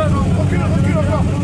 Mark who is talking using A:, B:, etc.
A: Tira, no, no, no, no, no.